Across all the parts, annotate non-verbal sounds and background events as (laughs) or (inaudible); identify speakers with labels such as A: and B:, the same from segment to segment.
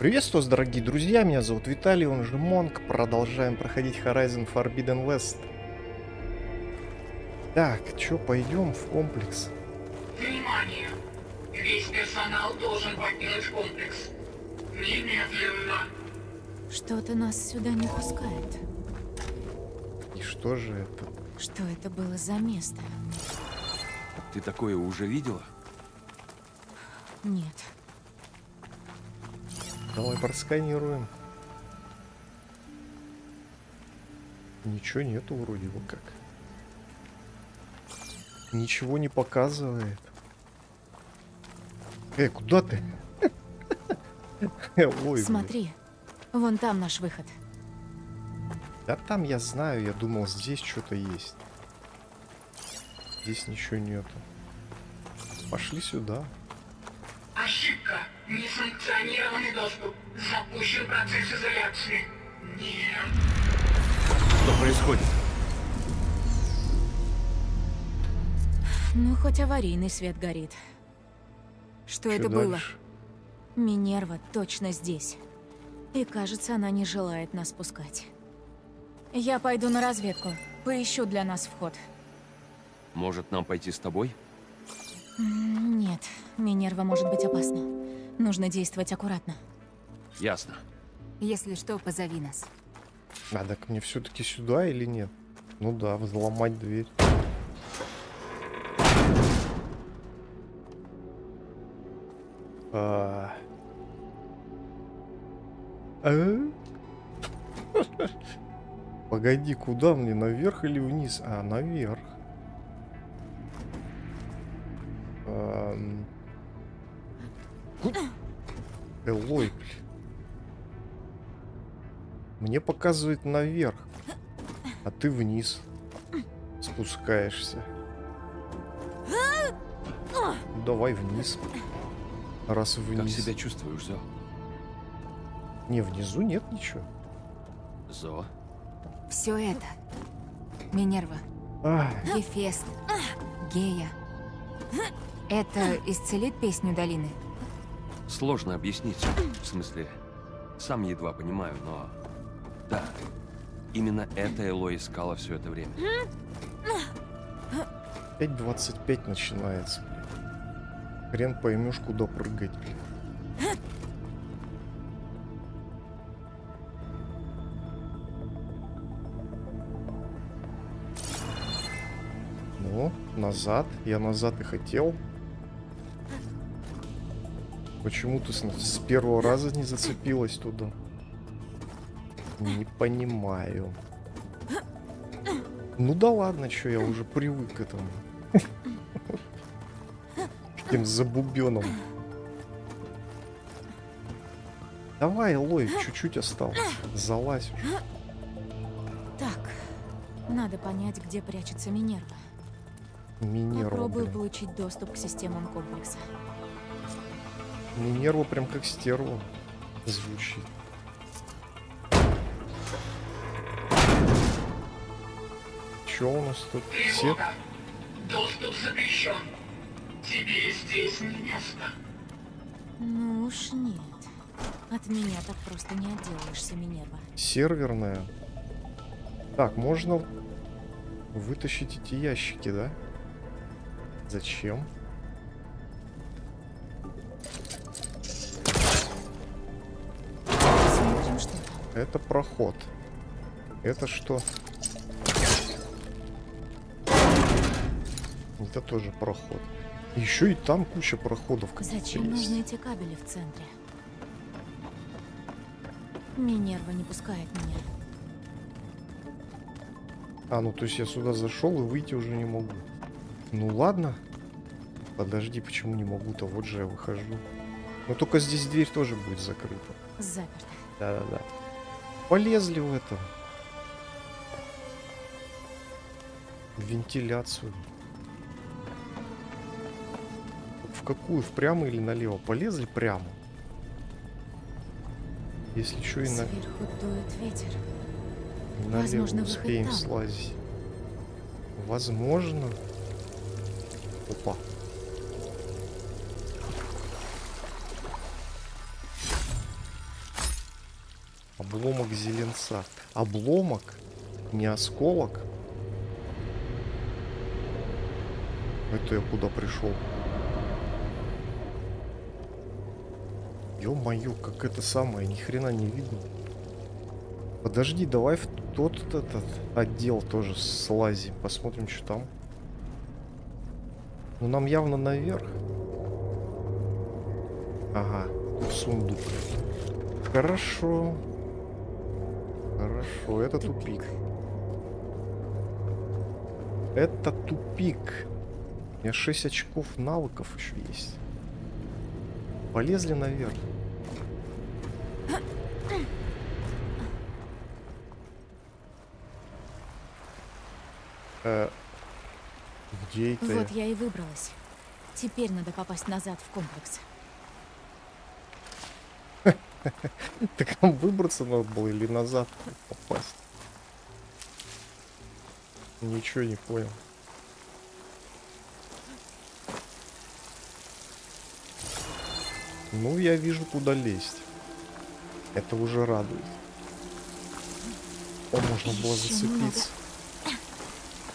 A: Приветствую вас, дорогие друзья, меня зовут Виталий, он же Монк. Продолжаем проходить Horizon Forbidden West. Так, чё, пойдем в комплекс?
B: Внимание! Весь персонал должен покинуть комплекс. Немедленно!
C: Что-то нас сюда не пускает.
A: И что же это?
C: Что это было за место?
D: Ты такое уже видела?
C: Нет.
A: Давай просканируем. Ничего нету вроде бы как. Ничего не показывает. Эй, куда ты? (laughs) Ой, блин.
C: Смотри, вон там наш выход.
A: Да там я знаю, я думал, здесь что-то есть. Здесь ничего нету. Пошли сюда.
B: Ошибка! Несанкционированный доступ. Запущен процесс изоляции. Нет.
D: Что происходит?
C: Ну, хоть аварийный свет горит. Что
A: Чё
C: это было?
A: дальше?
C: Минерва точно здесь. И кажется, она не желает нас пускать. Я пойду на разведку. Поищу для нас вход.
D: Может, нам пойти с тобой?
C: Нет, Минерва может быть опасна. Нужно действовать аккуратно.
D: Ясно.
C: Если что, позови нас.
A: А, так мне все-таки сюда или нет? Ну да, взломать дверь. А. А? (laughs) Погоди, куда мне, наверх или вниз? А, наверх. Мне показывает наверх, а ты вниз спускаешься. Давай вниз. Раз
D: Как
A: вниз.
D: себя чувствуешь, Зо?
A: Не, внизу нет ничего.
D: Зо?
C: Все это. Минерва,
A: Ай,
C: Гефест, Гея. Это исцелит песню долины?
D: Сложно объяснить. В смысле, сам едва понимаю, но... Да, именно это Элой искала все это время.
A: 5.25 начинается. Хрен поймешь, куда прыгать. Ну, назад. Я назад и хотел. Почему ты с, с первого раза не зацепилась туда? Не понимаю. Ну да ладно, что я уже привык к этому. К тем забубенам. Давай, Лой, чуть-чуть осталось. Залазь уже.
C: Так, надо понять, где прячется Минерва.
A: Минерва,
C: Попробую
A: блин.
C: получить доступ к системам комплекса.
A: Минерва прям как стерва звучит. Че у нас тут? Все?
B: Тревога! Доступ запрещен. Тебе здесь не место.
C: Ну уж нет. От меня так просто не отделаешься, Минерва.
A: Серверная. Так, можно вытащить эти ящики, да? Зачем?
C: Смотрим, что там.
A: Это проход. Это что? Это тоже проход. Еще и там куча проходов.
C: Зачем
A: есть.
C: нужны эти кабели в центре? Минерва не пускает меня.
A: А, ну то есть я сюда зашел и выйти уже не могу. Ну ладно. Подожди, почему не могу-то? Вот же я выхожу. Но только здесь дверь тоже будет закрыта.
C: Заперто.
A: Да-да-да. Полезли в это. Вентиляцию. Какую? В прямо или налево? Полезли прямо. Если что, и, на...
C: Ветер.
A: и налево
C: Возможно,
A: успеем слазить. Возможно. Опа. Обломок зеленца. Обломок? Не осколок? Это я куда пришел? Ё-моё, как это самое, ни хрена не видно. Подожди, давай в тот этот отдел тоже слазим. Посмотрим, что там. Ну, нам явно наверх. Ага, сундук. Хорошо. Хорошо, это тупик. Это тупик. У меня 6 очков навыков еще есть. Полезли наверх. Это? я?
C: Вот я и выбралась. Теперь надо попасть назад в комплекс. (laughs)
A: Так нам выбраться надо было или назад попасть? Ничего не понял. Ну, я вижу, куда лезть. Это уже радует. О, можно было зацепиться.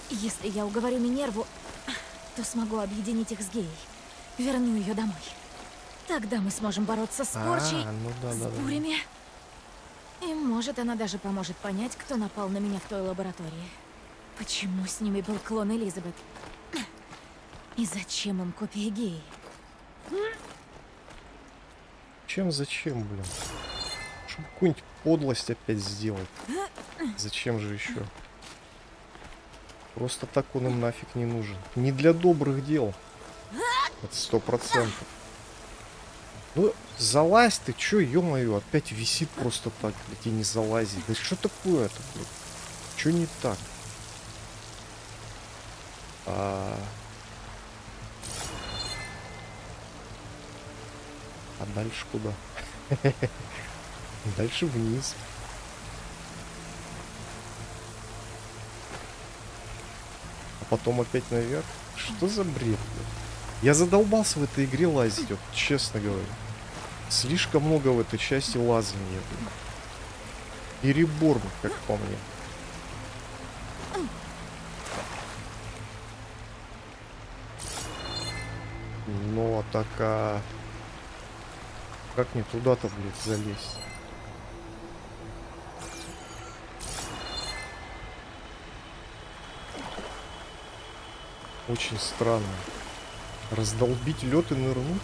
C: Если я уговорю Минерву, то смогу объединить их с Геей. Верну ее домой. Тогда мы сможем бороться с порчей,
A: А, ну да,
C: с
A: да, да.
C: бурями. И может, она даже поможет понять, кто напал на меня в той лаборатории. Почему с ними был клон Элизабет? И зачем им копия Геи?
A: Чем зачем, блин? Чтобы какую-нибудь подлость опять сделать. Зачем же еще? Просто так он им нафиг не нужен. Не для добрых дел. Это сто процентов. Ну, залазь ты, чё, ё-моё, опять висит просто так, и не залазит. Да что такое-то, блядь? Чё не так? А... А дальше куда? (laughs) Дальше вниз. А потом опять наверх. Что за бред? Я задолбался в этой игре лазить, вот, честно говоря. Слишком много в этой части лазания. Перебор, как по мне. Ну, а так, а... Как мне туда-то, блядь, залезть? Очень странно. Раздолбить лед и нырнуть?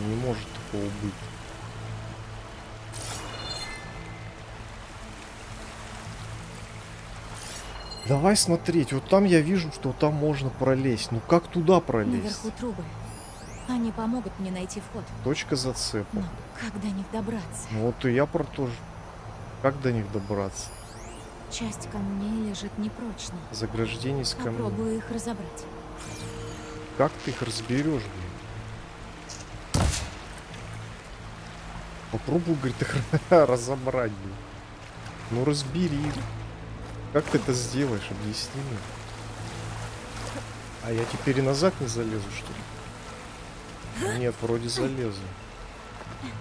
A: Не может такого быть. Давай смотреть. Вот там я вижу, что там можно пролезть. Ну как туда пролезть?
C: Наверху трубы. Они помогут мне найти вход.
A: Точка зацепа.
C: Но как до них добраться?
A: Ну вот и я про то же. Как до них добраться?
C: Часть камней лежит непрочно.
A: Заграждение с камней.
C: Попробую их разобрать.
A: Как ты их разберешь, блин? Попробуй, говорит, их (laughs) разобрать, блин. Ну разбери. Как ты это сделаешь? Объясни мне. А я теперь и назад не залезу, что ли? Нет, вроде залезу.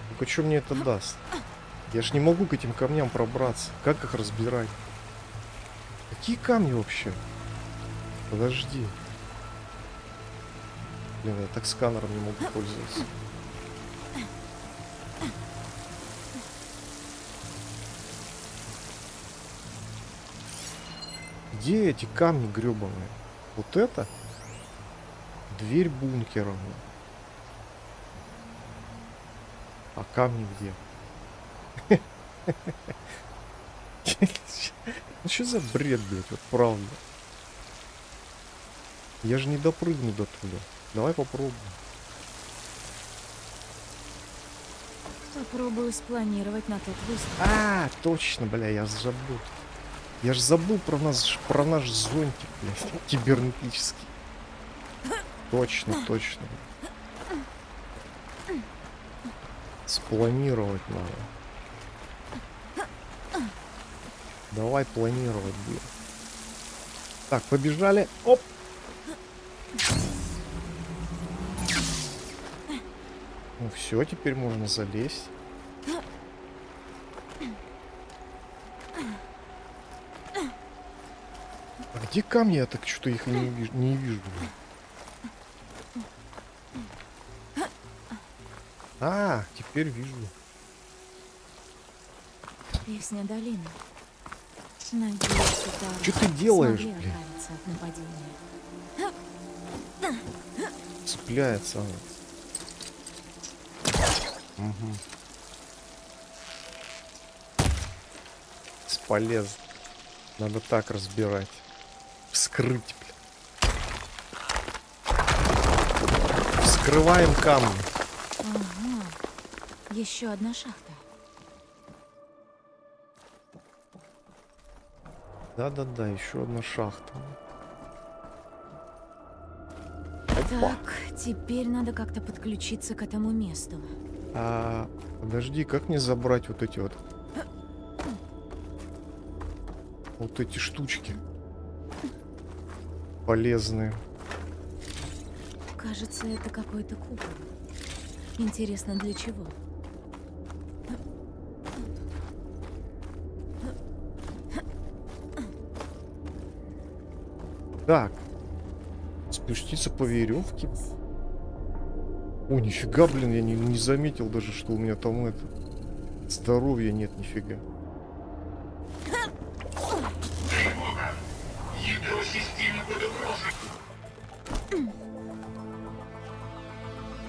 A: Только что мне это даст? Я ж не могу к этим камням пробраться. Как их разбирать? Какие камни вообще? Подожди. Блин, я так сканером не могу пользоваться. Где эти камни гребаные? Вот это? Дверь бункера. А камни где? (laughs) Ну что за бред, блядь, вот правда. Я же не допрыгну до туда. Давай попробуем.
C: Попробую спланировать на тот выстрел.
A: А, точно, бля, я забыл. Я ж забыл про нас, про наш зонтик, блядь, (laughs) кибернетический. Точно, точно. Спланировать надо. Давай планировать, блин. Так, побежали. Оп! Ну все, теперь можно залезть. А где камни? Я так что-то их не вижу. Не вижу. А, теперь вижу.
C: Песня долины. Надеюсь,
A: Чё ты делаешь, блин? Цепляется. Мгм. Бесполезно. Надо так разбирать. Вскрыть, блин. Вскрываем камни.
C: Ага. Еще одна шахта.
A: Да-да-да, еще одна шахта.
C: Так, теперь надо как-то подключиться к этому месту.
A: А, подожди, как мне забрать вот эти вот... Вот эти штучки. Полезные.
C: Кажется, это какой-то купол. Интересно, для чего?
A: Так. Спуститься по веревке. О, нифига, блин, я не, не заметил даже, что у меня там это... Здоровья нет, нифига.
B: Тревога. Ядро системы под.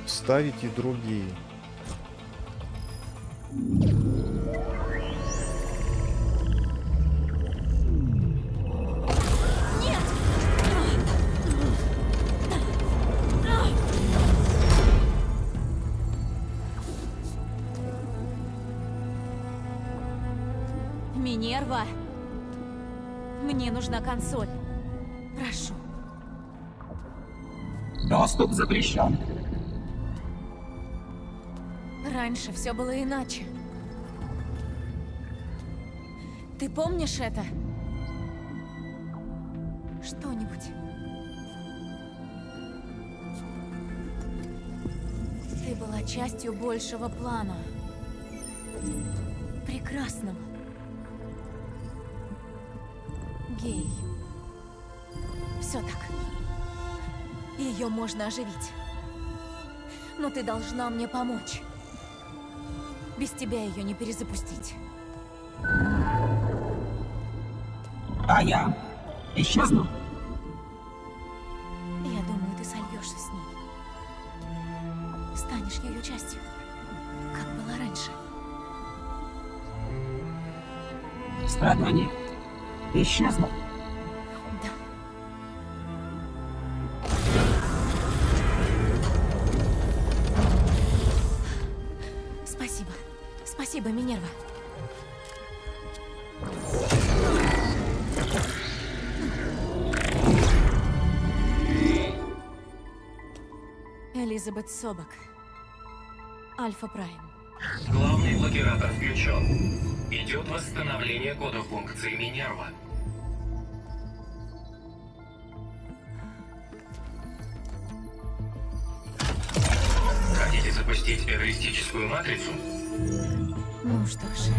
A: Ставить и другие.
B: Доступ запрещен.
C: Раньше все было иначе. Ты помнишь это? Что-нибудь? Ты была частью большего плана. Прекрасного. Гей. Все так. Ее можно оживить. Но ты должна мне помочь. Без тебя ее не перезапустить.
B: А я исчезну.
C: Я думаю, ты сольешься с ней. Станешь ее частью, как было раньше.
B: Страдание. Исчезну.
C: Собак. Альфа Прайм.
E: Главный блокиратор включен. Идет восстановление кода функции Минерва. Хотите запустить эgoистическую матрицу?
C: Ну что ж.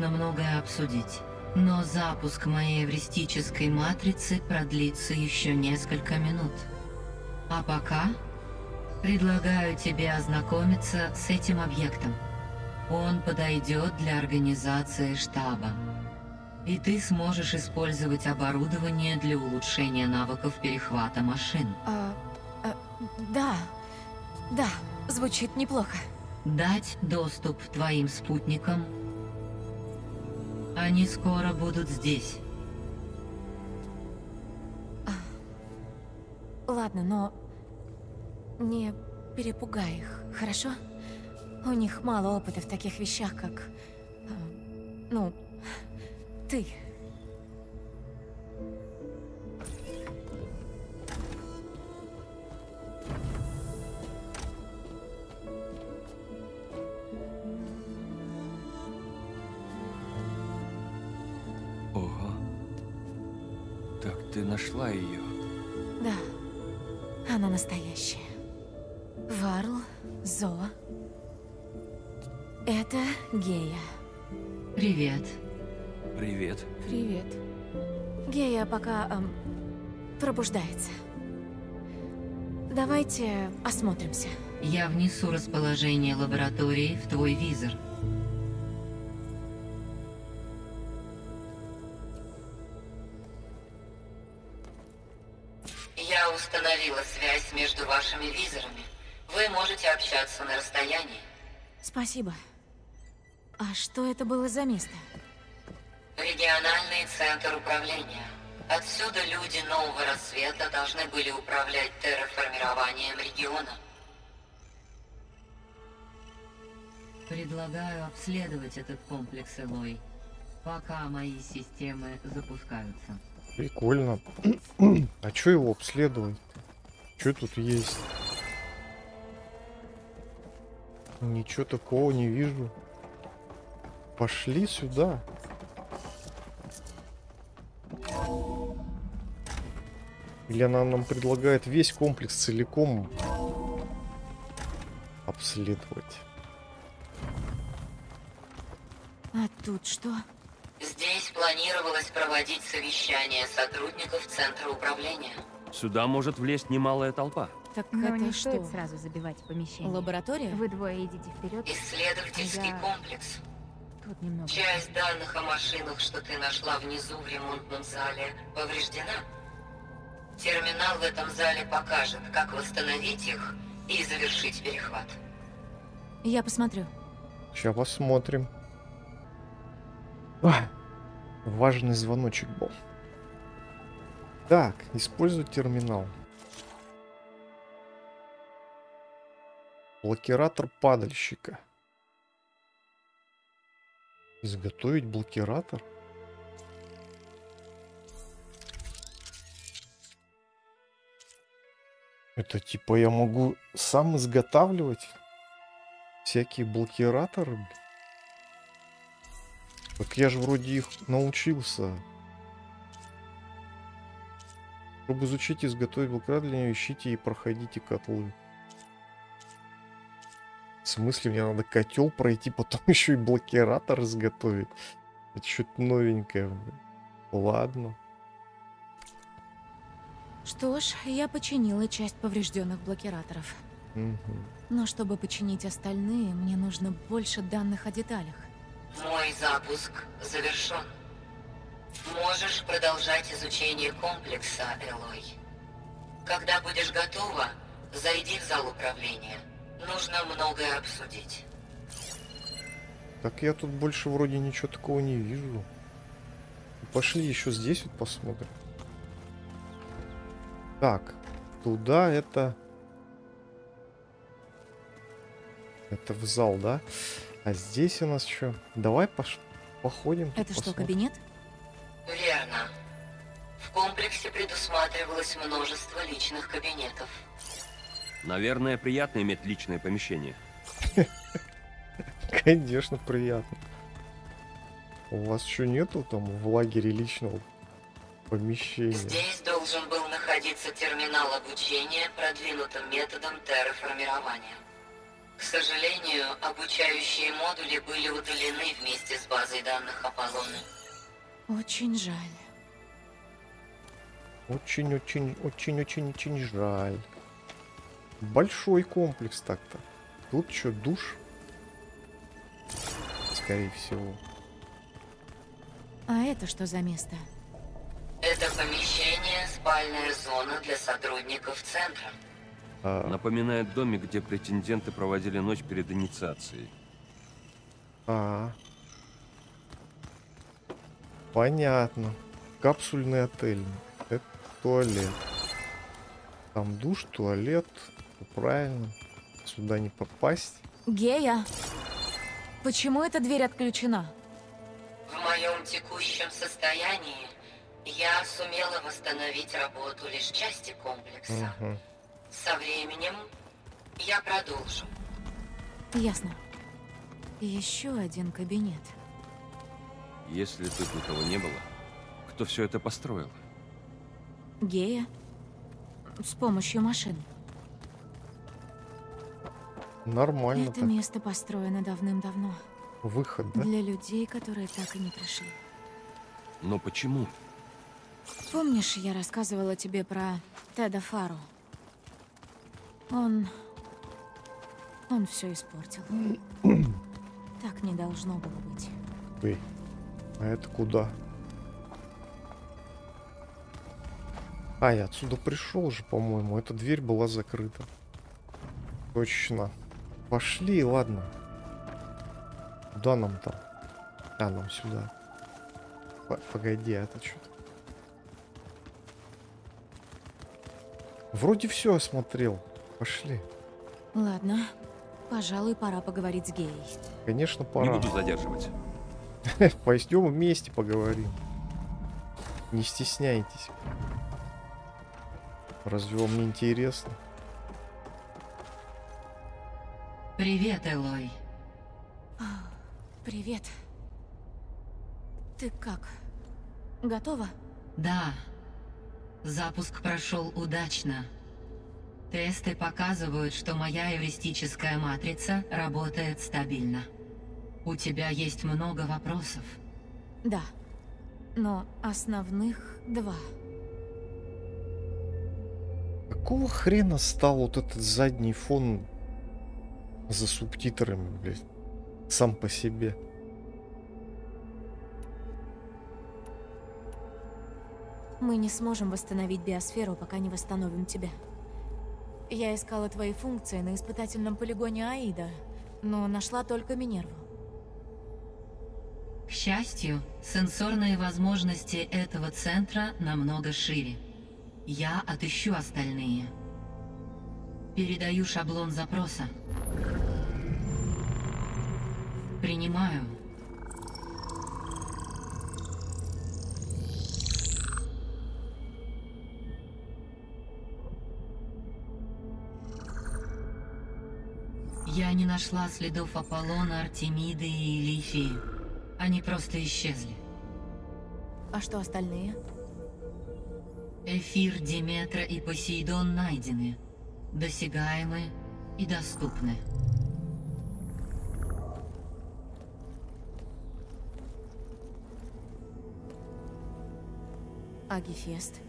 F: Нам нужно многое обсудить. Но запуск моей эвристической матрицы продлится еще несколько минут. А пока предлагаю тебе ознакомиться с этим объектом. Он подойдет для организации штаба. И ты сможешь использовать оборудование для улучшения навыков перехвата машин.
C: а, а, да. Да, звучит неплохо.
F: Дать доступ твоим спутникам Они скоро будут здесь.
C: Ладно, но не перепугай их, хорошо? У них мало опыта в таких вещах, как... э, Ну, ты. Давайте осмотримся.
F: Я внесу расположение лаборатории в твой визор. Я установила связь между вашими визорами. Вы можете общаться на расстоянии.
C: Спасибо. А что это было за место?
F: Региональный центр управления. Отсюда люди нового рассвета должны были управлять терраформированием региона. Предлагаю обследовать этот комплекс, Элой, пока мои системы запускаются.
A: Прикольно. А чё его обследовать? Что тут есть? Ничего такого не вижу. Пошли сюда. Или она нам предлагает весь комплекс целиком обследовать.
C: А тут что?
F: Здесь планировалось проводить совещание сотрудников Центра управления.
D: Сюда может влезть немалая толпа.
C: Так
G: Но
C: это
G: не
C: что?
G: стоит сразу забивать помещение.
C: Лаборатория?
G: Вы двое идите вперед.
F: Исследовательский
G: Я-
F: комплекс.
G: Тут немного.
F: Часть данных о машинах, что ты нашла внизу в ремонтном зале, повреждена. Терминал в этом зале покажет, как восстановить их и завершить перехват.
C: Я посмотрю.
A: Сейчас посмотрим. А, важный звоночек был. Так, использовать терминал. Блокиратор падальщика. Изготовить блокиратор? Это типа я могу сам изготавливать всякие блокираторы? Так я же вроде их научился. Чтобы изучить и изготовить блокиратор для нее, ищите и проходите котлы. В смысле, мне надо котел пройти, (laughs) потом еще и блокиратор изготовить? Это что-то новенькое. Ладно.
C: Что ж, я починила часть поврежденных блокираторов. Но чтобы починить остальные, мне нужно больше данных о деталях.
F: Мой запуск завершен. Можешь продолжать изучение комплекса, Элой. Когда будешь готова, зайди в зал управления. Нужно многое обсудить.
A: Так я тут больше вроде ничего такого не вижу. Пошли еще здесь вот посмотрим. Так, туда это... Это в зал, да? А здесь у нас что? Давай пош... походим.
C: Это что,
A: посмотрим.
C: кабинет?
F: Верно. В комплексе предусматривалось множество личных кабинетов.
D: Наверное, приятно иметь личное помещение. (laughs)
A: Конечно, приятно. У вас что нету там в лагере личного помещения?
F: Здесь должен был находиться терминал обучения продвинутым методом терраформирования. К сожалению, обучающие модули были удалены вместе с базой данных Аполлона.
C: Очень жаль.
A: Очень-очень-очень-очень-очень жаль. Большой комплекс так-то. Тут что, душ? Скорее всего.
C: А это что за место?
F: Это помещение – спальная зона для сотрудников центра.
A: А,
D: Напоминает домик, где претенденты проводили ночь перед инициацией.
A: а. Понятно. Капсульный отель. Это туалет. Там душ, туалет. Всё Правильно. Сюда не попасть.
C: Гея, почему эта дверь отключена?
F: В моем текущем состоянии я сумела восстановить работу лишь части комплекса.
A: Мгм.
F: Со временем я продолжу.
C: Ясно. Еще один кабинет.
D: Если тут никого не было, кто все это построил?
C: Гея. С помощью машин.
A: Нормально
C: Это
A: так.
C: место построено давным-давно.
A: Выход, да?
C: Для людей, которые так и не пришли.
D: Но почему?
C: Помнишь, я рассказывала тебе про Теда Фару? Он... Он все испортил. (clears throat) так не должно было быть.
A: Эй, а это куда? А, я отсюда пришел же, по-моему. Эта дверь была закрыта. Точно. Пошли, ладно. Куда нам там? А, нам сюда. П- Погоди, а это что-то. Вроде все осмотрел. Пошли.
C: Ладно. Пожалуй, пора поговорить с Геей.
A: Конечно,
D: Не
A: пора.
D: буду задерживать. (laughs)
A: Пойдем вместе поговорим. Не стесняйтесь. Разве вам не интересно?
F: Привет, Элой.
C: Привет. Ты как? Готова?
F: Да, запуск прошел удачно. Тесты показывают, что моя эвристическая матрица работает стабильно. У тебя есть много вопросов.
C: Да. Но основных два.
A: Какого хрена стал вот этот задний фон за субтитрами, блядь? Сам по себе.
C: Мы не сможем восстановить биосферу, пока не восстановим тебя. Я искала твои функции на испытательном полигоне Аида, но нашла только Минерву.
F: К счастью, сенсорные возможности этого центра намного шире. Я отыщу остальные. Передаю шаблон запроса. Принимаю. Я не нашла следов Аполлона, Артемиды и Лифии. Они просто исчезли.
C: А что остальные?
F: Эфир, Диметра и Посейдон найдены, досягаемы и доступны.
C: А Гефест?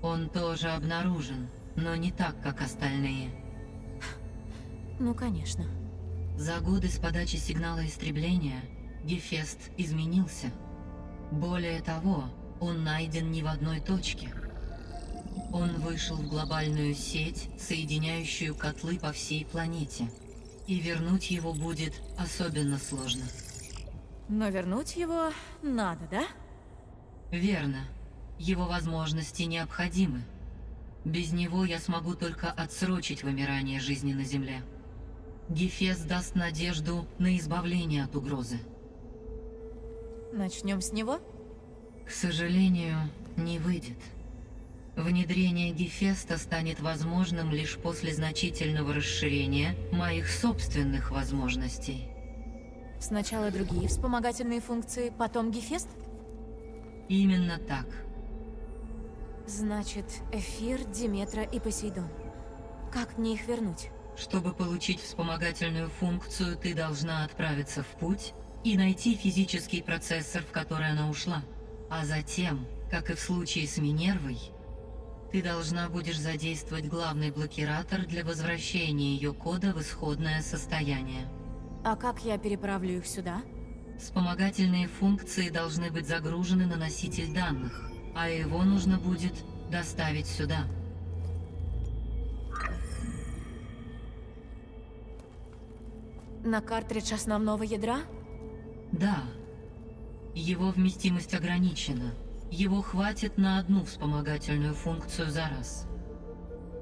F: Он тоже обнаружен, но не так, как остальные.
C: Ну, конечно.
F: За годы с подачи сигнала истребления Гефест изменился. Более того, он найден не в одной точке. Он вышел в глобальную сеть, соединяющую котлы по всей планете. И вернуть его будет особенно сложно.
C: Но вернуть его надо, да?
F: Верно. Его возможности необходимы. Без него я смогу только отсрочить вымирание жизни на Земле. Гефес даст надежду на избавление от угрозы.
C: Начнем с него?
F: К сожалению, не выйдет. Внедрение Гефеста станет возможным лишь после значительного расширения моих собственных возможностей.
C: Сначала другие вспомогательные функции, потом Гефест?
F: Именно так.
C: Значит, Эфир, Диметра и Посейдон. Как мне их вернуть?
F: Чтобы получить вспомогательную функцию, ты должна отправиться в путь и найти физический процессор, в который она ушла. А затем, как и в случае с Минервой, ты должна будешь задействовать главный блокиратор для возвращения ее кода в исходное состояние.
C: А как я переправлю их сюда?
F: Вспомогательные функции должны быть загружены на носитель данных, а его нужно будет доставить сюда.
C: На картридж основного ядра?
F: Да. Его вместимость ограничена. Его хватит на одну вспомогательную функцию за раз.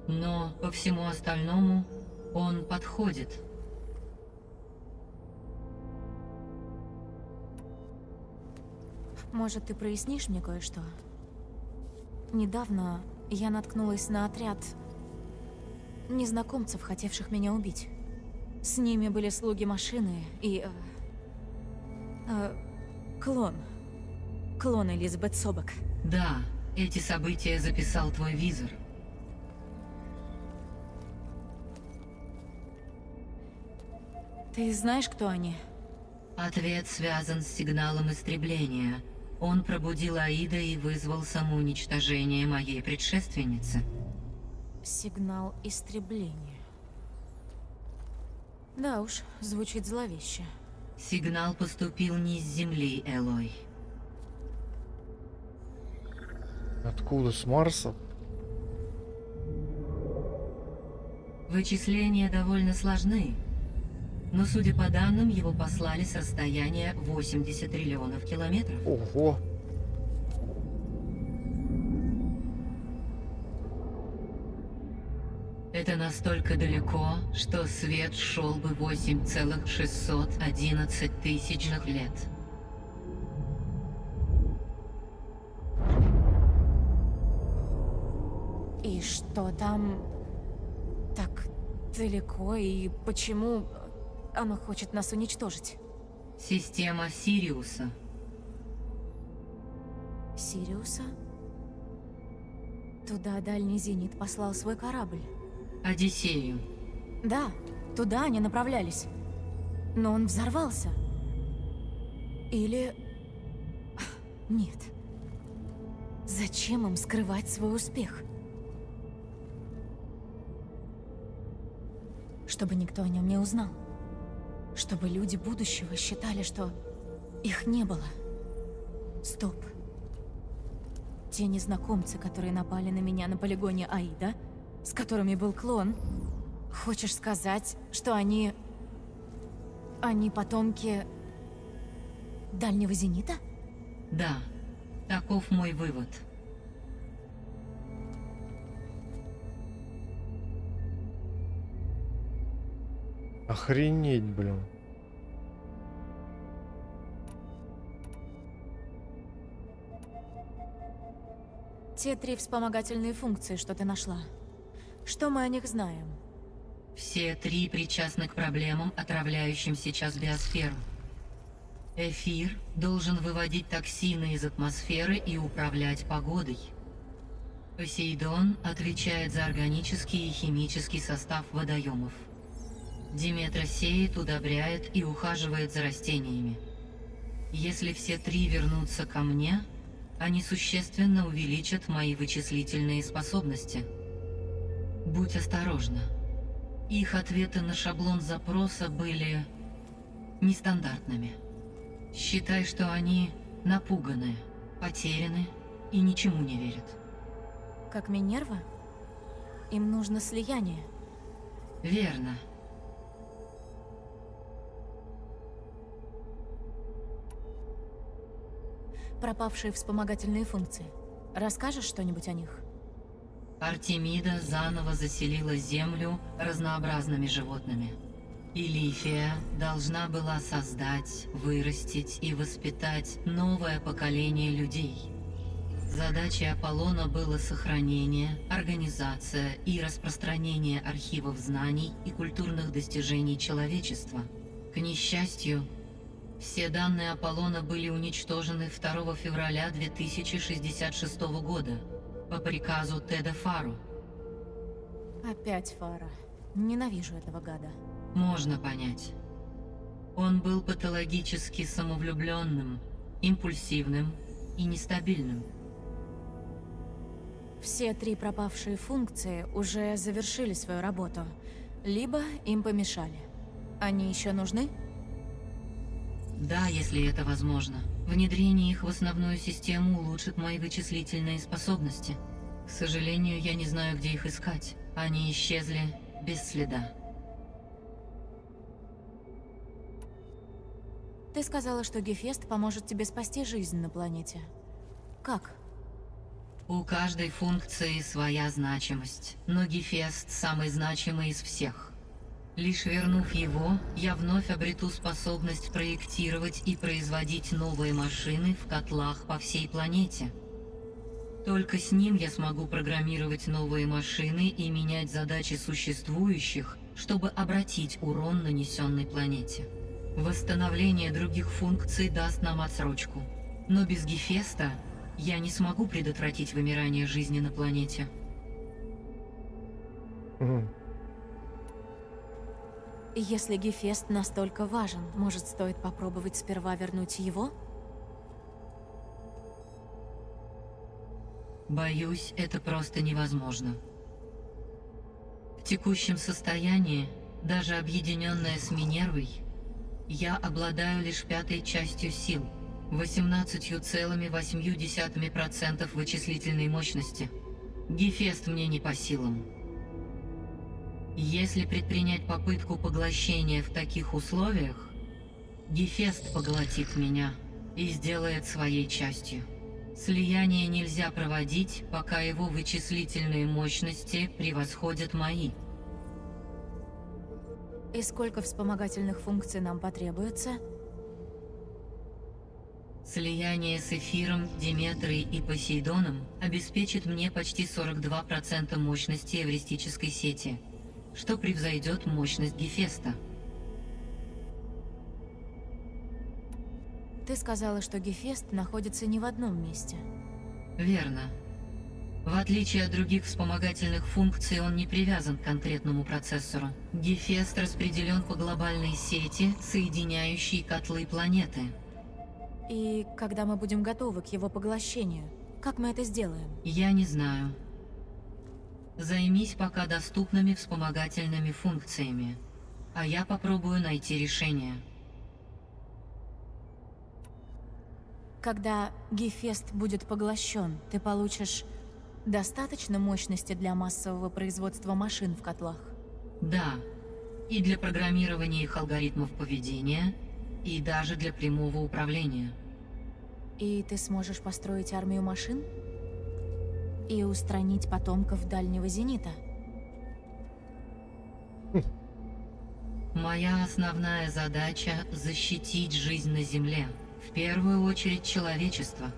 F: Но по всему остальному он подходит.
C: Может, ты прояснишь мне кое-что? Недавно я наткнулась на отряд незнакомцев, хотевших меня убить. С ними были слуги машины и... э, э, клон. Клон Элизабет Собак.
F: Да, эти события записал твой визор.
C: Ты знаешь, кто они?
F: Ответ связан с сигналом истребления. Он пробудил Аида и вызвал самоуничтожение моей предшественницы.
C: Сигнал истребления. Да уж, звучит зловеще.
F: Сигнал поступил не с Земли, Элой.
A: Откуда? С Марса?
F: Вычисления довольно сложны. Но, судя по данным, его послали с расстояния 80 триллионов километров.
A: Ого!
F: Это настолько далеко, что свет шел бы 8,611 тысячных лет.
C: И что там так далеко, и почему оно хочет нас уничтожить?
F: Система Сириуса.
C: Сириуса? Туда дальний зенит послал свой корабль.
F: Одиссею.
C: Да, туда они направлялись. Но он взорвался. Или... (sighs) Нет. Зачем им скрывать свой успех? Чтобы никто о нем не узнал. Чтобы люди будущего считали, что их не было. Стоп. Те незнакомцы, которые напали на меня на полигоне Аида, с которыми был клон, хочешь сказать, что они... Они потомки... Дальнего Зенита?
F: Да, таков мой вывод.
A: Охренеть, блин.
C: Те три вспомогательные функции, что ты нашла. Что мы о них знаем?
F: Все три причастны к проблемам, отравляющим сейчас биосферу. Эфир должен выводить токсины из атмосферы и управлять погодой. Посейдон отвечает за органический и химический состав водоемов. Диметра сеет, удобряет и ухаживает за растениями. Если все три вернутся ко мне, они существенно увеличат мои вычислительные способности. Будь осторожна. Их ответы на шаблон запроса были нестандартными. Считай, что они напуганы, потеряны и ничему не верят.
C: Как Минерва? Им нужно слияние.
F: Верно.
C: Пропавшие вспомогательные функции. Расскажешь что-нибудь о них?
F: Артемида заново заселила Землю разнообразными животными. Илифия должна была создать, вырастить и воспитать новое поколение людей. Задачей Аполлона было сохранение, организация и распространение архивов знаний и культурных достижений человечества. К несчастью, все данные Аполлона были уничтожены 2 февраля 2066 года по приказу Теда Фару.
C: Опять Фара. Ненавижу этого гада.
F: Можно понять. Он был патологически самовлюбленным, импульсивным и нестабильным.
C: Все три пропавшие функции уже завершили свою работу. Либо им помешали. Они еще нужны?
F: Да, если это возможно. Внедрение их в основную систему улучшит мои вычислительные способности. К сожалению, я не знаю, где их искать. Они исчезли без следа.
C: Ты сказала, что Гефест поможет тебе спасти жизнь на планете. Как?
F: У каждой функции своя значимость, но Гефест самый значимый из всех. Лишь вернув его, я вновь обрету способность проектировать и производить новые машины в котлах по всей планете. Только с ним я смогу программировать новые машины и менять задачи существующих, чтобы обратить урон, нанесенный планете. Восстановление других функций даст нам отсрочку. Но без Гефеста я не смогу предотвратить вымирание жизни на планете.
A: Мгм.
C: Если Гефест настолько важен, может, стоит попробовать сперва вернуть его?
F: Боюсь, это просто невозможно. В текущем состоянии, даже объединенная с Минервой, я обладаю лишь пятой частью сил, 18,8% вычислительной мощности. Гефест мне не по силам. Если предпринять попытку поглощения в таких условиях, Гефест поглотит меня и сделает своей частью. Слияние нельзя проводить, пока его вычислительные мощности превосходят мои.
C: И сколько вспомогательных функций нам потребуется?
F: Слияние с Эфиром, Диметрой и Посейдоном обеспечит мне почти 42% мощности эвристической сети, что превзойдет мощность Гефеста.
C: Ты сказала, что Гефест находится не в одном месте.
F: Верно. В отличие от других вспомогательных функций, он не привязан к конкретному процессору. Гефест распределен по глобальной сети, соединяющей котлы планеты.
C: И когда мы будем готовы к его поглощению, как мы это сделаем?
F: Я не знаю. Займись пока доступными вспомогательными функциями, а я попробую найти решение.
C: Когда Гефест будет поглощен, ты получишь достаточно мощности для массового производства машин в котлах?
F: Да, и для программирования их алгоритмов поведения, и даже для прямого управления.
C: И ты сможешь построить армию машин? И устранить потомков Дальнего Зенита?
F: Моя основная задача — защитить жизнь на Земле. В первую очередь человечество.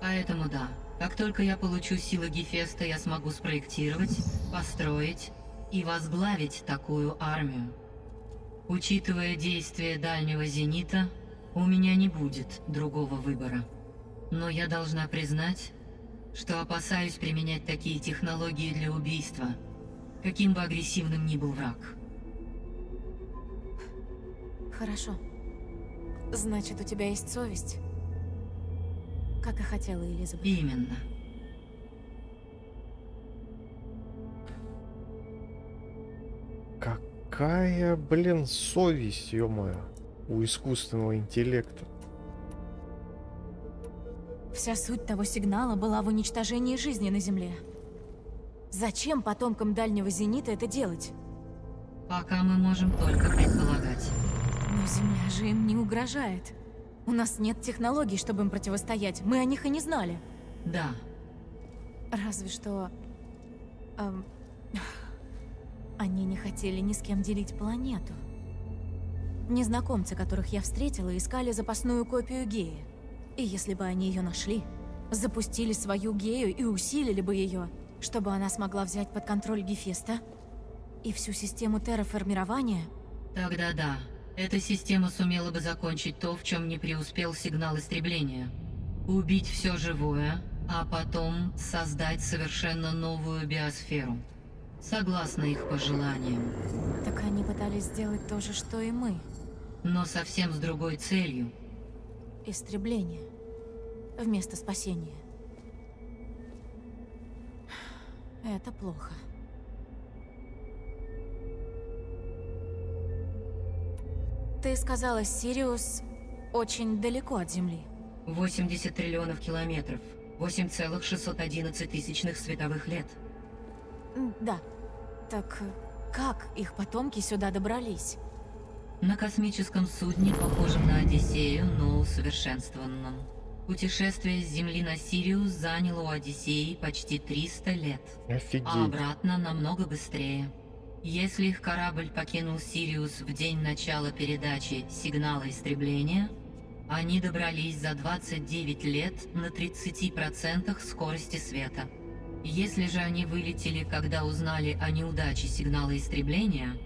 F: Поэтому да, как только я получу силы Гефеста, я смогу спроектировать, построить и возглавить такую армию. Учитывая действия Дальнего Зенита, у меня не будет другого выбора. Но я должна признать, что опасаюсь применять такие технологии для убийства, каким бы агрессивным ни был враг.
C: Хорошо. Значит, у тебя есть совесть? Как и хотела Элизабет.
F: Именно.
A: Какая, блин, совесть, ё у искусственного интеллекта.
C: Вся суть того сигнала была в уничтожении жизни на Земле. Зачем потомкам Дальнего Зенита это делать?
F: Пока мы можем только предполагать.
C: Но Земля же им не угрожает. У нас нет технологий, чтобы им противостоять. Мы о них и не знали.
F: Да,
C: Разве что... эм, они не хотели ни с кем делить планету. Незнакомцы, которых я встретила, искали запасную копию Геи. И если бы они ее нашли, запустили свою Гею и усилили бы ее, чтобы она смогла взять под контроль Гефеста и всю систему терраформирования,
F: тогда да. Эта система сумела бы закончить то, в чем не преуспел сигнал истребления. Убить все живое, а потом создать совершенно новую биосферу. Согласно их пожеланиям,
C: так они пытались сделать то же, что и мы.
F: но совсем с другой целью.
C: Истребление вместо спасения. Это плохо. Ты сказала, Сириус очень далеко от Земли.
F: 80 триллионов километров. 8,611 тысячных световых лет.
C: Да. Так э, как их потомки сюда добрались?
F: На космическом судне, похожем на Одиссею, но усовершенствованном. Путешествие с Земли на Сириус заняло у Одиссеи почти 300 лет, а
A: Офигеть.
F: обратно намного быстрее. Если их корабль покинул Сириус в день начала передачи сигнала истребления, они добрались за 29 лет на 30% скорости света. Если же они вылетели, когда узнали о неудаче сигнала истребления,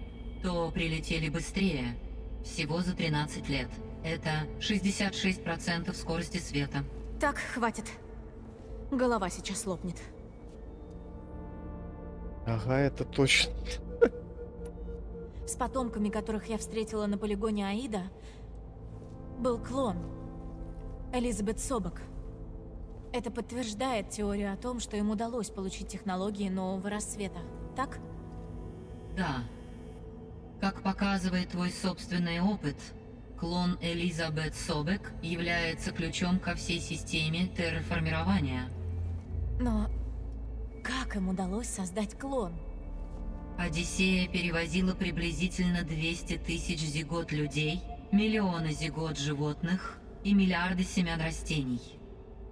F: то прилетели быстрее, всего за 13 лет. Это 66% скорости света.
C: Так, хватит. Голова сейчас лопнет.
A: Ага, это точно.
C: С потомками, которых я встретила на полигоне Аида, был клон. Элизабет Собак. Это подтверждает теорию о том, что им удалось получить технологии нового рассвета. Так?
F: Да. Как показывает твой собственный опыт, клон Элизабет Собек является ключом ко всей системе терраформирования.
C: Но как им удалось создать клон?
F: Одиссея перевозила приблизительно 200 тысяч зигот людей, миллионы зигот животных и миллиарды семян растений.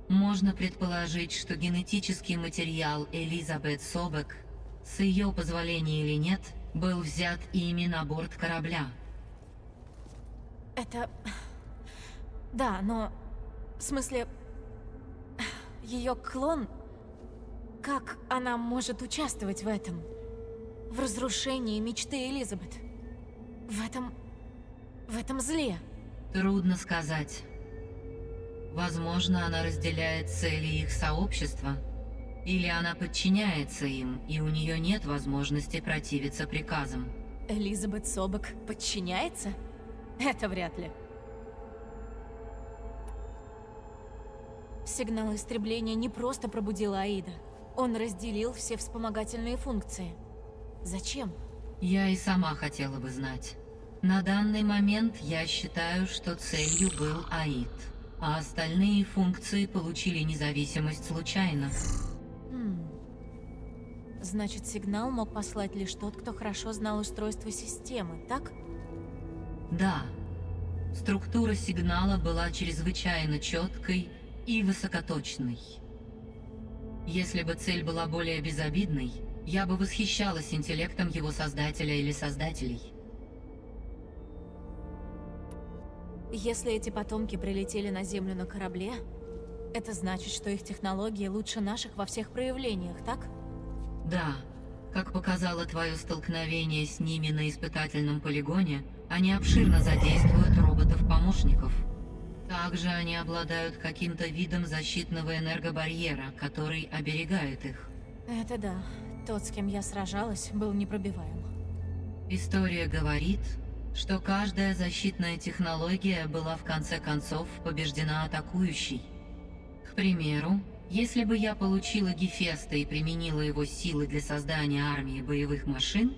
F: Можно предположить, что генетический материал Элизабет Собек, с ее позволения или нет, был взят ими на борт корабля.
C: Это... Да, но... В смысле... Ее клон... Как она может участвовать в этом? В разрушении мечты Элизабет? В этом... В этом зле?
F: Трудно сказать. Возможно, она разделяет цели их сообщества, или она подчиняется им, и у нее нет возможности противиться приказам.
C: Элизабет Собок подчиняется? Это вряд ли. Сигнал истребления не просто пробудил Аида. Он разделил все вспомогательные функции. Зачем?
F: Я и сама хотела бы знать. На данный момент я считаю, что целью был Аид, а остальные функции получили независимость случайно.
C: Значит, сигнал мог послать лишь тот, кто хорошо знал устройство системы, так?
F: Да, структура сигнала была чрезвычайно четкой и высокоточной. Если бы цель была более безобидной, я бы восхищалась интеллектом его создателя или создателей.
C: Если эти потомки прилетели на Землю на корабле, это значит, что их технологии лучше наших во всех проявлениях, так?
F: Да, как показало твое столкновение с ними на испытательном полигоне, они обширно задействуют роботов-помощников. Также они обладают каким-то видом защитного энергобарьера, который оберегает их.
C: Это да. Тот, с кем я сражалась, был непробиваем.
F: История говорит, что каждая защитная технология была в конце концов побеждена атакующей. К примеру, если бы я получила Гефеста и применила его силы для создания армии боевых машин,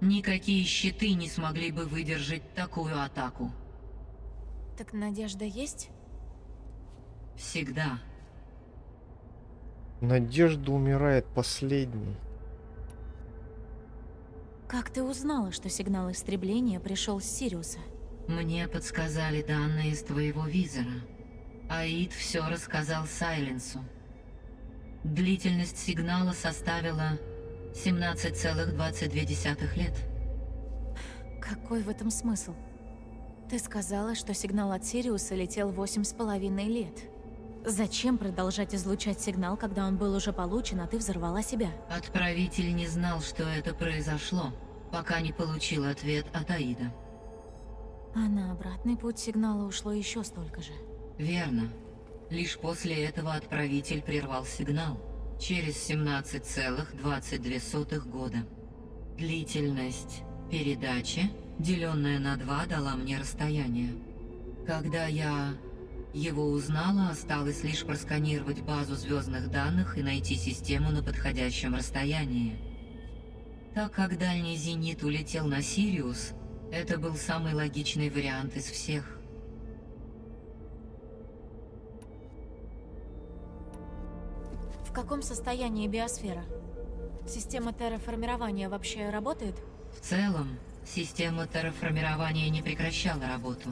F: никакие щиты не смогли бы выдержать такую атаку.
C: Так надежда есть?
F: Всегда.
A: Надежда умирает последней.
C: Как ты узнала, что сигнал истребления пришел с Сириуса?
F: Мне подсказали данные из твоего визора. Аид все рассказал Сайленсу. Длительность сигнала составила 17,22 лет.
C: Какой в этом смысл? Ты сказала, что сигнал от Сириуса летел восемь с половиной лет. Зачем продолжать излучать сигнал, когда он был уже получен, а ты взорвала себя?
F: Отправитель не знал, что это произошло, пока не получил ответ от Аида.
C: А на обратный путь сигнала ушло еще столько же.
F: Верно. Лишь после этого отправитель прервал сигнал. Через 17,22 года. Длительность передачи, деленная на 2, дала мне расстояние. Когда я его узнала, осталось лишь просканировать базу звездных данных и найти систему на подходящем расстоянии. Так как дальний зенит улетел на Сириус, это был самый логичный вариант из всех.
C: Каком состоянии биосфера? Система терраформирования вообще работает?
F: В целом, Система терраформирования не прекращала работу.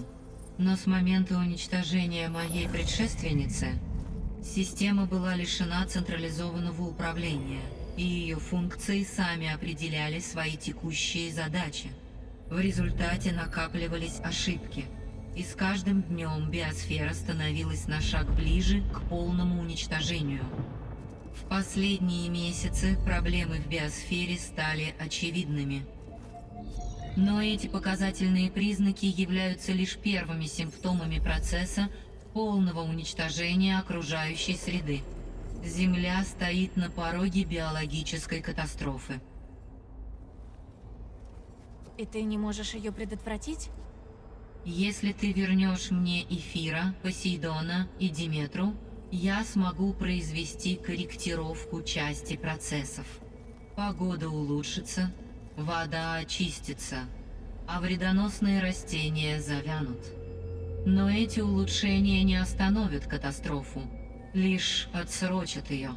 F: Но с момента уничтожения моей предшественницы, система была лишена централизованного управления, и ее функции сами определяли свои текущие задачи. В результате накапливались ошибки, и с каждым днем биосфера становилась на шаг ближе к полному уничтожению. В последние месяцы проблемы в биосфере стали очевидными. Но эти показательные признаки являются лишь первыми симптомами процесса полного уничтожения окружающей среды. Земля стоит на пороге биологической катастрофы.
C: И ты не можешь ее предотвратить?
F: Если ты вернешь мне Эфира, Посейдона и Диметру, я смогу произвести корректировку части процессов. Погода улучшится, вода очистится, а вредоносные растения завянут. Но эти улучшения не остановят катастрофу, лишь отсрочат ее.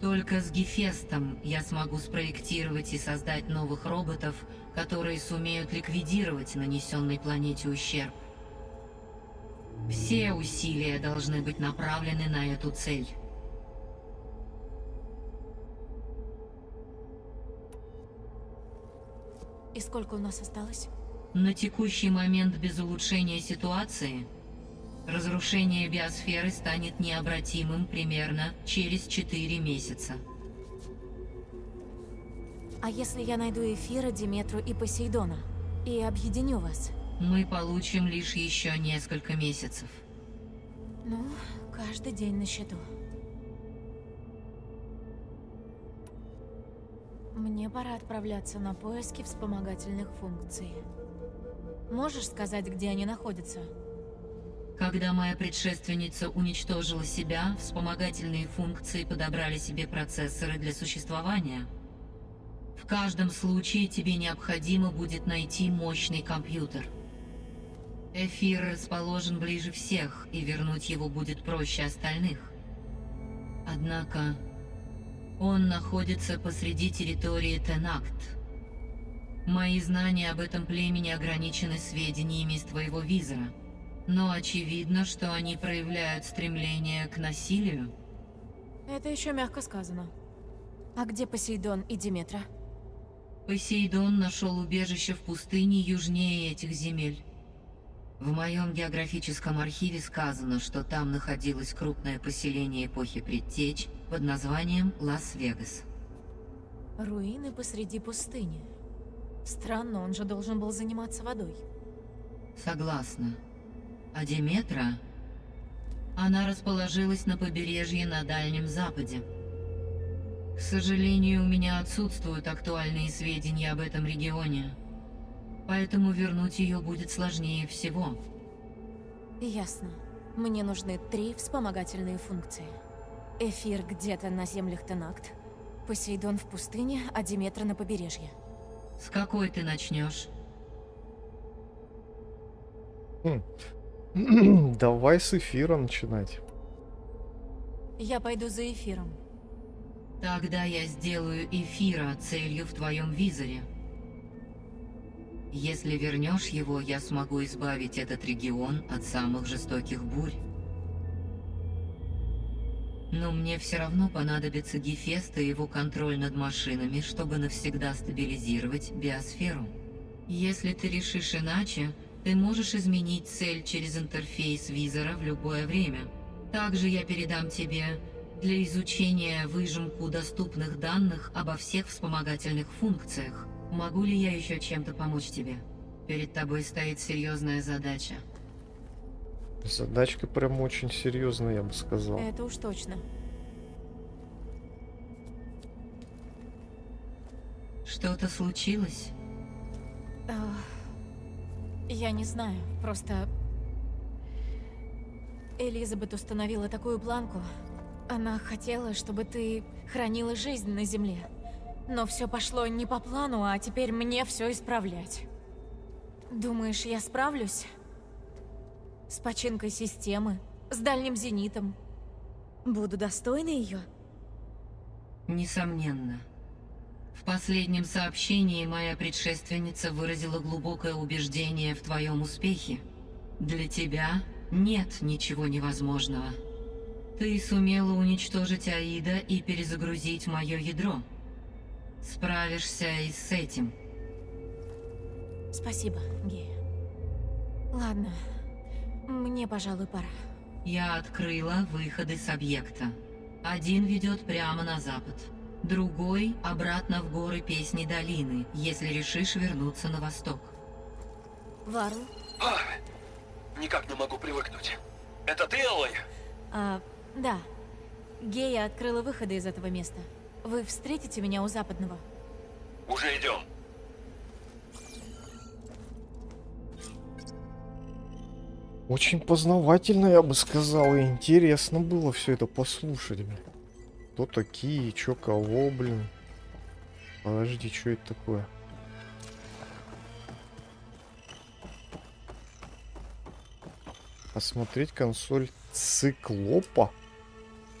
F: Только с Гефестом я смогу спроектировать и создать новых роботов, которые сумеют ликвидировать нанесенный планете ущерб. Все усилия должны быть направлены на эту цель.
C: И сколько у нас осталось?
F: На текущий момент без улучшения ситуации разрушение биосферы станет необратимым примерно через 4 месяца.
C: А если я найду Эфира, Диметру и Посейдона? И объединю вас?
F: Мы получим лишь еще несколько месяцев.
C: Ну, каждый день на счету. Мне пора отправляться на поиски вспомогательных функций. Можешь сказать, где они находятся?
F: Когда моя предшественница уничтожила себя, вспомогательные функции подобрали себе процессоры для существования. В каждом случае тебе необходимо будет найти мощный компьютер. Эфир расположен ближе всех, и вернуть его будет проще остальных. Однако, он находится посреди территории Тенакт. Мои знания об этом племени ограничены сведениями из твоего визора. Но очевидно, что они проявляют стремление к насилию.
C: Это еще мягко сказано. А где Посейдон и Диметра?
F: Посейдон нашел убежище в пустыне южнее этих земель. В моем географическом архиве сказано, что там находилось крупное поселение эпохи Предтеч под названием Лас-Вегас.
C: Руины посреди пустыни. Странно, он же должен был заниматься водой.
F: Согласна. А Диметра? Она расположилась на побережье на Дальнем Западе. К сожалению, у меня отсутствуют актуальные сведения об этом регионе. Поэтому вернуть ее будет сложнее всего.
C: Ясно. Мне нужны три вспомогательные функции. Эфир где-то на землях Тенакт, Посейдон в пустыне, а Диметра на побережье.
F: С какой ты начнешь? (clears throat)
A: Давай с эфира начинать.
C: Я пойду за эфиром.
F: Тогда я сделаю эфира целью в твоем визоре. Если вернешь его, я смогу избавить этот регион от самых жестоких бурь. Но мне все равно понадобится Гефест и его контроль над машинами, чтобы навсегда стабилизировать биосферу. Если ты решишь иначе, ты можешь изменить цель через интерфейс визора в любое время. Также я передам тебе для изучения выжимку доступных данных обо всех вспомогательных функциях. Могу ли я еще чем-то помочь тебе? Перед тобой стоит серьезная задача.
A: Задачка прям очень серьезная, я бы сказал.
C: Это уж точно.
F: Что-то случилось?
C: Ах, Я не знаю, просто... Элизабет установила такую планку. Она хотела, чтобы ты хранила жизнь на Земле. Но все пошло не по плану, а теперь мне все исправлять. Думаешь, я справлюсь? С починкой системы, с дальним зенитом. Буду достойна ее?
F: Несомненно. В последнем сообщении моя предшественница выразила глубокое убеждение в твоем успехе. Для тебя нет ничего невозможного. Ты сумела уничтожить Аида и перезагрузить мое ядро. Справишься и с этим.
C: Спасибо, Гея. Ладно, мне, пожалуй, пора.
F: Я открыла выходы с объекта. Один ведет прямо на запад. Другой — обратно в горы Песни Долины, если решишь вернуться на восток.
C: Варл,
D: А, никак не могу привыкнуть. Это ты, Элой?
C: а, да. Гея открыла выходы из этого места. Вы встретите меня у западного?
D: Уже идем.
A: Очень познавательно, я бы сказал, и интересно было все это послушать, блин. Кто такие, чё кого, блин. Подожди, что это такое? Посмотреть консоль циклопа?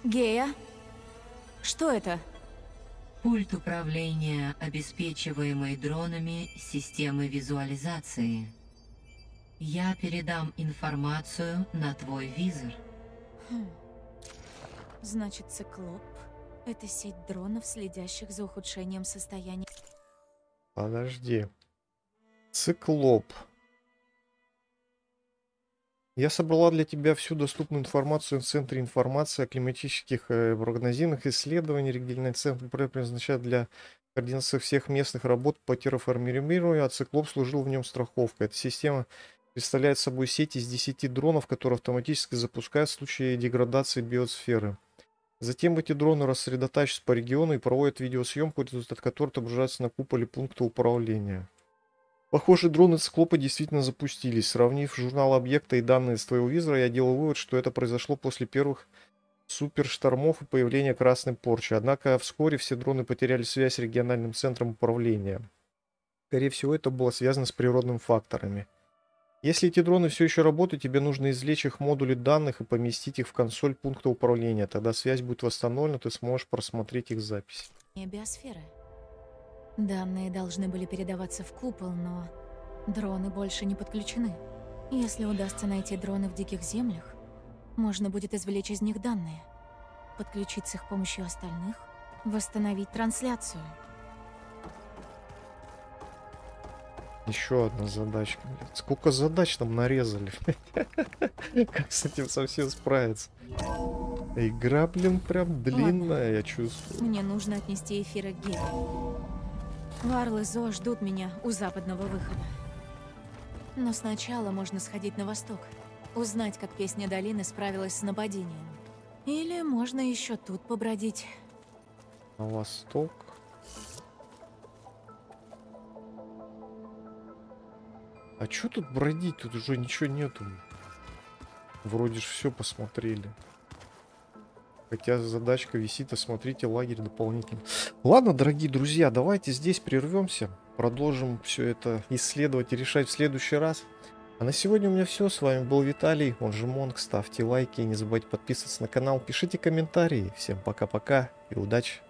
C: Гея? Что это?
F: Пульт управления, обеспечиваемый дронами системы визуализации. Я передам информацию на твой визор.
C: Хм. Значит, циклоп — это сеть дронов, следящих за ухудшением состояния.
A: Подожди. Циклоп. Я собрала для тебя всю доступную информацию в Центре информации о климатических э, прогнозийных исследованиях. Региональный центр предназначен для координации всех местных работ по терраформированию, а циклоп служил в нем страховкой. Эта система представляет собой сеть из 10 дронов, которые автоматически запускают в случае деградации биосферы. Затем эти дроны рассредотачиваются по региону и проводят видеосъемку, результат которой отображается на куполе пункта управления. Похоже, дроны циклопа действительно запустились. Сравнив журнал объекта и данные с твоего визора, я делал вывод, что это произошло после первых суперштормов и появления красной порчи. Однако вскоре все дроны потеряли связь с региональным центром управления. Скорее всего, это было связано с природными факторами. Если эти дроны все еще работают, тебе нужно извлечь их модули данных и поместить их в консоль пункта управления. Тогда связь будет восстановлена, ты сможешь просмотреть их запись.
C: биосферы. Данные должны были передаваться в купол, но дроны больше не подключены. Если удастся найти дроны в диких землях, можно будет извлечь из них данные, подключить с их помощью остальных, восстановить трансляцию.
A: Еще одна задачка. блядь. Сколько задач нам нарезали. (laughs) Как с этим совсем справиться? Игра, блин, прям длинная, я чувствую.
C: Мне нужно отнести эфира к. Варл и Зо ждут меня у западного выхода. Но сначала можно сходить на восток, узнать, как песня долины справилась с нападением. Или можно еще тут побродить.
A: На восток. А чё тут бродить? Тут уже ничего нету. Вроде ж все посмотрели. Хотя задачка висит, осмотрите лагерь дополнительно. Ладно, дорогие друзья, давайте здесь прервемся. Продолжим все это исследовать и решать в следующий раз. А на сегодня у меня все. С вами был Виталий, он же Монг. Ставьте лайки, не забывайте подписываться на канал, пишите комментарии. Всем пока-пока и удачи!